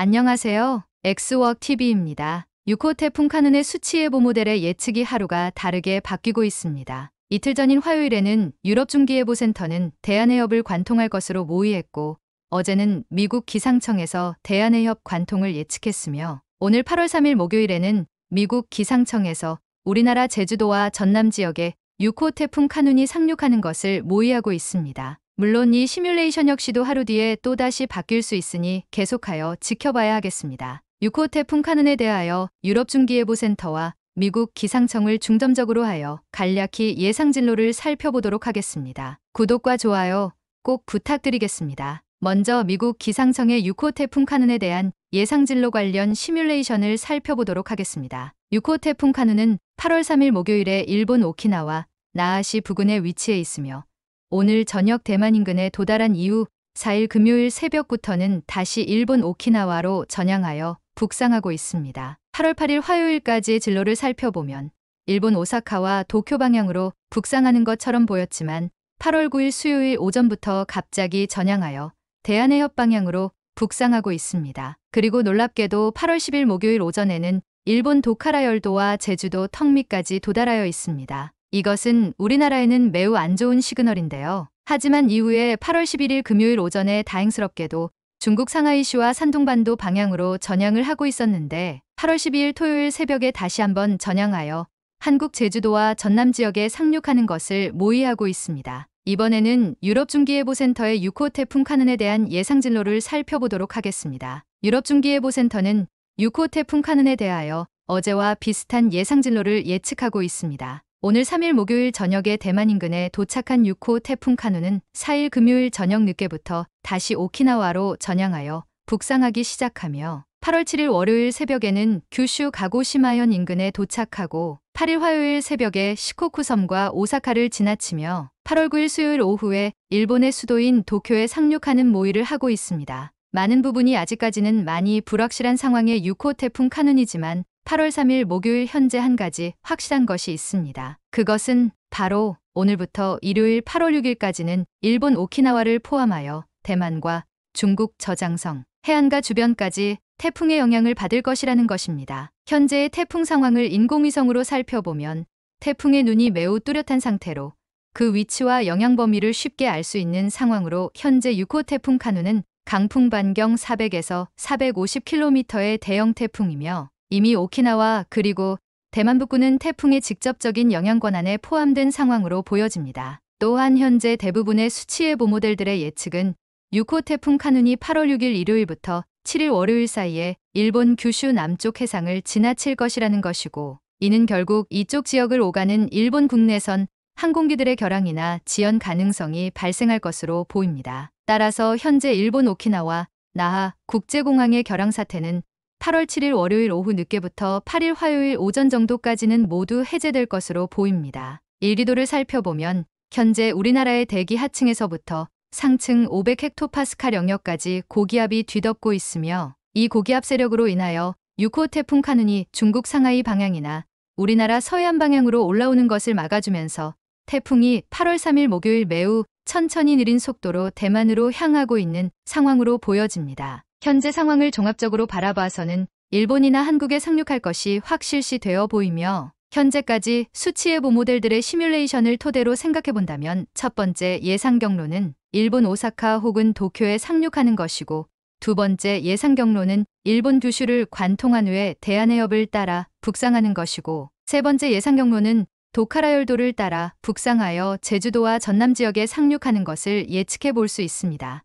안녕하세요. 엑스웍 TV입니다. 6호 태풍 카눈의 수치 예보 모델의 예측이 하루가 다르게 바뀌고 있습니다. 이틀 전인 화요일에는 유럽 중기예보 센터는 대한해협을 관통할 것으로 모의했고 어제는 미국 기상청에서 대한해협 관통을 예측했으며 오늘 8월 3일 목요일에는 미국 기상청에서 우리나라 제주도와 전남 지역에 6호 태풍 카눈이 상륙하는 것을 모의하고 있습니다. 물론 이 시뮬레이션 역시도 하루 뒤에 또다시 바뀔 수 있으니 계속하여 지켜봐야 하겠습니다. 6호 태풍 카눈에 대하여 유럽 중기예보센터와 미국 기상청을 중점적으로 하여 간략히 예상 진로를 살펴보도록 하겠습니다. 구독과 좋아요 꼭 부탁드리겠습니다. 먼저 미국 기상청의 6호 태풍 카눈에 대한 예상 진로 관련 시뮬레이션을 살펴보도록 하겠습니다. 6호 태풍 카눈은 8월 3일 목요일에 일본 오키나와 나아시 부근에 위치해 있으며 오늘 저녁 대만 인근에 도달한 이후 4일 금요일 새벽부터는 다시 일본 오키나와로 전향하여 북상하고 있습니다. 8월 8일 화요일까지의 진로를 살펴보면 일본 오사카와 도쿄 방향으로 북상하는 것처럼 보였지만 8월 9일 수요일 오전부터 갑자기 전향하여 대한해 협 방향으로 북상하고 있습니다. 그리고 놀랍게도 8월 10일 목요일 오전에는 일본 도카라 열도와 제주도 턱밑까지 도달하여 있습니다. 이것은 우리나라에는 매우 안 좋은 시그널인데요. 하지만 이후에 8월 11일 금요일 오전에 다행스럽게도 중국 상하이시와 산둥반도 방향으로 전향을 하고 있었는데 8월 12일 토요일 새벽에 다시 한번 전향하여 한국 제주도와 전남 지역에 상륙하는 것을 모의하고 있습니다. 이번에는 유럽중기예보센터의 6호 태풍 카눈에 대한 예상 진로를 살펴보도록 하겠습니다. 유럽중기예보센터는 6호 태풍 카눈에 대하여 어제와 비슷한 예상 진로를 예측하고 있습니다. 오늘 3일 목요일 저녁에 대만 인근에 도착한 6호 태풍 카누는 4일 금요일 저녁 늦게부터 다시 오키나와로 전향하여 북상하기 시작하며 8월 7일 월요일 새벽에는 규슈 가고시마현 인근에 도착하고 8일 화요일 새벽에 시코쿠 섬과 오사카를 지나치며 8월 9일 수요일 오후에 일본의 수도인 도쿄에 상륙하는 모의를 하고 있습니다. 많은 부분이 아직까지는 많이 불확실한 상황의 6호 태풍 카눈이지만 8월 3일 목요일 현재 한 가지 확실한 것이 있습니다. 그것은 바로 오늘부터 일요일 8월 6일까지는 일본 오키나와를 포함하여 대만과 중국 저장성, 해안가 주변까지 태풍의 영향을 받을 것이라는 것입니다. 현재의 태풍 상황을 인공위성으로 살펴보면 태풍의 눈이 매우 뚜렷한 상태로 그 위치와 영향 범위를 쉽게 알 수 있는 상황으로 현재 6호 태풍 카누는 강풍 반경 400에서 450km의 대형 태풍이며 이미 오키나와 그리고 대만 북부는 태풍의 직접적인 영향 권한에 포함된 상황으로 보여집니다. 또한 현재 대부분의 수치예보 모델들의 예측은 6호 태풍 카눈이 8월 6일 일요일부터 7일 월요일 사이에 일본 규슈 남쪽 해상을 지나칠 것이라는 것이고 이는 결국 이쪽 지역을 오가는 일본 국내선 항공기들의 결항이나 지연 가능성이 발생할 것으로 보입니다. 따라서 현재 일본 오키나와 나하 국제공항의 결항 사태는 8월 7일 월요일 오후 늦게부터 8일 화요일 오전 정도까지는 모두 해제될 것으로 보입니다. 일기도를 살펴보면 현재 우리나라의 대기 하층에서부터 상층 500헥토파스칼 영역까지 고기압이 뒤덮고 있으며 이 고기압 세력으로 인하여 6호 태풍 카눈이 중국 상하이 방향이나 우리나라 서해안 방향으로 올라오는 것을 막아주면서 태풍이 8월 3일 목요일 매우 천천히 느린 속도로 대만으로 향하고 있는 상황으로 보여집니다. 현재 상황을 종합적으로 바라봐서는 일본이나 한국에 상륙할 것이 확실시 되어 보이며 현재까지 수치예보 모델들의 시뮬레이션을 토대로 생각해 본다면 첫 번째 예상 경로는 일본 오사카 혹은 도쿄에 상륙하는 것이고 두 번째 예상 경로는 일본 규슈를 관통한 후에 대한해협을 따라 북상하는 것이고 세 번째 예상 경로는 도카라 열도를 따라 북상하여 제주도와 전남 지역에 상륙하는 것을 예측해 볼 수 있습니다.